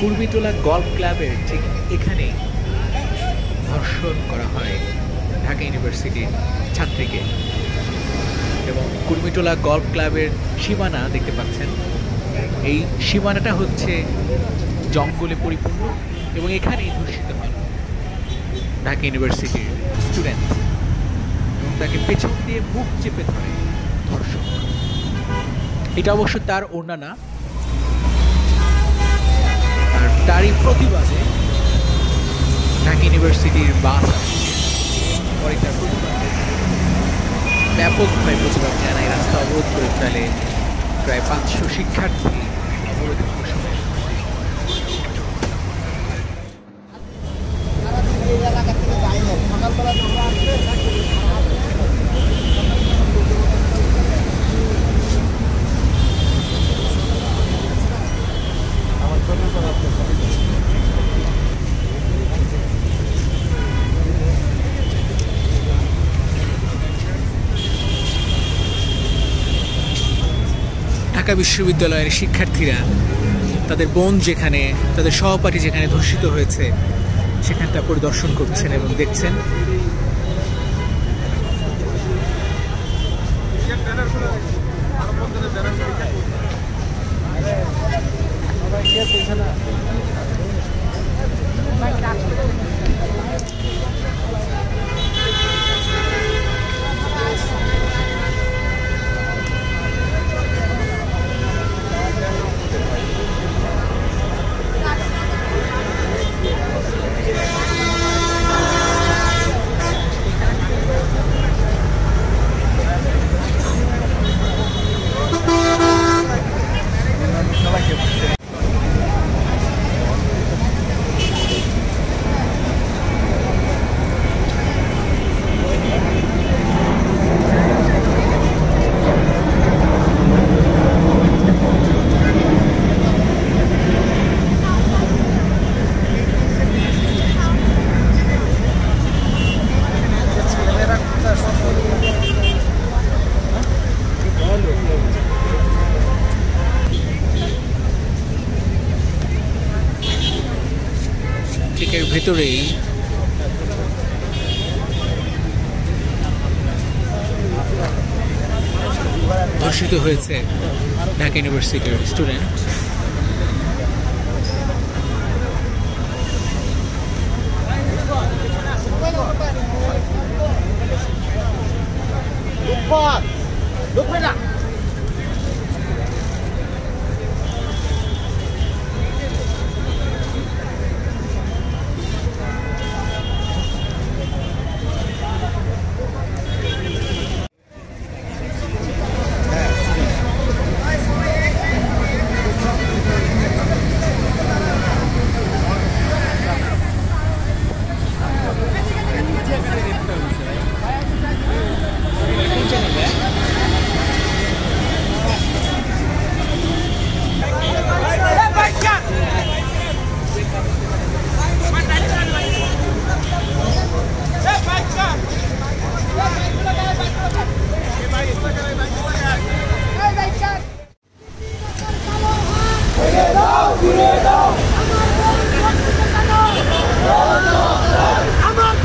Kurmitola golf ক্লাবের ঠিক এখানেই ধর্ষণ করা হয় ঢাকা ইউনিভার্সিটির ছাত্রীকে। এবং কুর্মিটোলা গল্ফ ক্লাবের সীমানা দেখতে পাচ্ছেন। এই সীমানাটা হচ্ছে জঙ্গলে পরিপূর্ণ এবং এখানেই ধর্ষিত হন ঢাকা ইউনিভার্সিটির স্টুডেন্ট। এবং তাকে পেছন দিয়ে বুক চেপে ধরে ধর্ষণ এটা অবশ্য তার ওড়না না তারই প্রতিবাদে ঢাকা ইউনিভার্সিটির বাস পরে তার প্রতিবাদে ব্যাপকভাবে প্রতিবাদ জানায় রাস্তা অবরোধ করে ফেলে প্রায় পাঁচশো শিক্ষার্থী অবরোধে ঘোষণা ঢাকা বিশ্ববিদ্যালয়ের শিক্ষার্থীরা, তাদের বোন যেখানে, তাদের সহপাঠী যেখানে ধর্ষিত হয়েছে সেখানটা পরিদর্শন করছেন এবং দেখছেন। এর ভেতরেই ধর্ষিত হয়েছে ঢাকা ইউনিভার্সিটির স্টুডেন্ট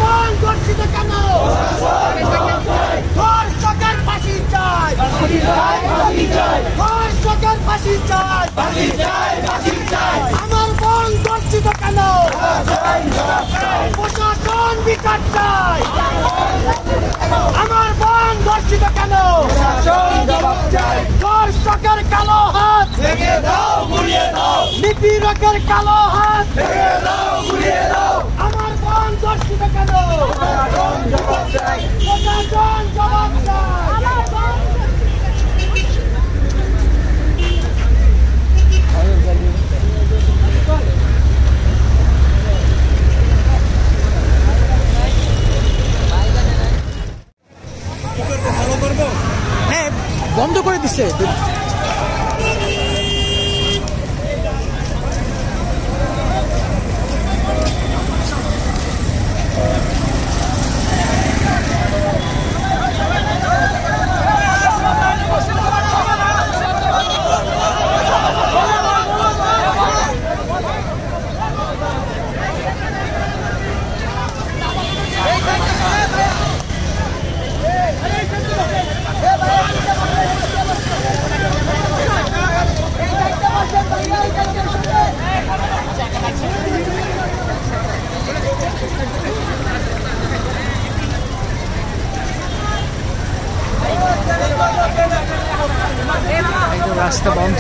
বোন ধর্ষিত কেন ধর্ষকের ফাঁসি চাই ধর্ষকের ফাঁসি চাই আমার বোন ধর্ষিত কেন প্রশাসন বিচার চাই আমার বোন ধর্ষিত কেন ধর্ষকের কালো হাত নিপীড়কের কালো হাত। আমার বোন ধর্ষিত কেন? হ্যাঁ বন্ধ করে দিছে রাস্তা বন্ধ